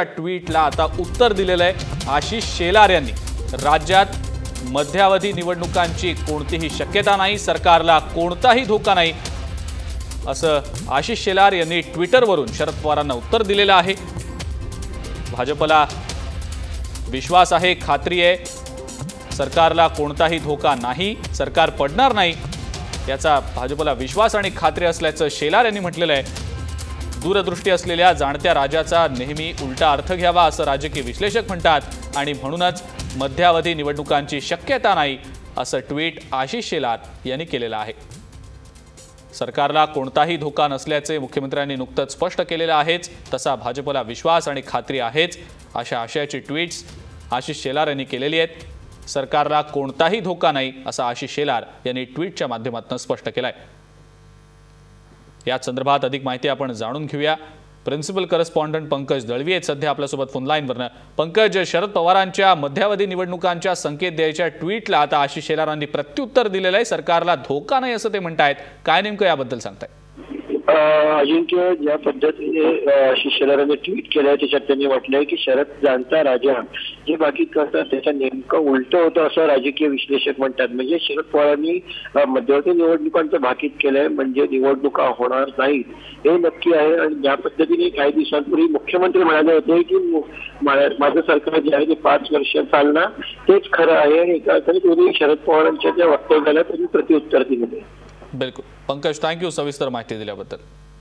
ट्विटला आता उत्तर दिलेलं आहे आशिष शेलार यांनी. राज्यात मध्यावधी निवडणुकांची कोणतीही शक्यता नाही सरकारला कोणताही धोका नाही असं आशिष शेलार यांनी ट्विटरवरून शरद पवारांना उत्तर दिलेलं आहे. भाजपला विश्वास आहे खात्री आहे. सरकारला कोणताही धोका नाही सरकार पडणार नाही याचा भाजपला विश्वास आणि खात्री असल्याचं शेलार यांनी म्हटलेलं आहे. दूरदृष्टी असलेल्या जाणत्या राजाचा नेहमी उलटा अर्थ घ्यावा असं राजकीय विश्लेषक म्हणतात. आणि म्हणूनच मध्यावधी निवडणुकांची शक्यता नाही असं ट्विट आशिष शेलार यांनी केलेलं आहे. सरकारला कोणताही धोका नसल्याचे मुख्यमंत्र्यांनी नुकतंच स्पष्ट केलेलं आहेच. तसा भाजपला विश्वास आणि खात्री आहेच अशा आशयाची ट्विट्स आशिष शेलार यांनी केलेली आहेत. सरकारला कोणताही धोका नाही असं आशिष शेलार यांनी ट्विटच्या माध्यमातून स्पष्ट केलं आहे याच संदर्भात अधिक माहिती आपण जाणून घेऊया. प्रिन्सिपल करस्पॉन्डंट पंकज दळवी आहेत. सध्या आपल्यासोबत फोनलाईनवरनं पंकज शरद पवारांच्या मध्यावधी निवडणुकांच्या संकेत द्यायच्या ट्विटला आता आशिष शेलारांनी प्रत्युत्तर दिलेलं आहे सरकारला धोका नाही असं ते म्हणतायत. काय नेमकं याबद्दल सांगतायत? अजिंक्य ज्या पद्धतीने अ, ट्विट केलंय त्याच्यात त्यांनी म्हटलंय की शरद जाणता राजा जे बाकी करतात त्याच्या नेमकं उलट होतं असं राजकीय विश्लेषक म्हणतात. म्हणजे शरद पवारांनी मध्यवर्ती निवडणुकांचं भाकीत केलंय म्हणजे निवडणुका होणार नाहीत. हे नक्की आहे आणि ज्या पद्धतीने काही दिवसांपूर्वी मुख्यमंत्री म्हणाले होते की माझं सरकार जे आहे ते पाच वर्ष चालणार तेच खरं आहे. आणि एका अर्थाने तुम्ही शरद पवारांच्या त्या वक्तव्याला त्यांनी प्रत्युत्तर दिलेलं आहे बिलकुल. पंकज थँक्यू सविस्तर माहिती दिल्याबद्दल.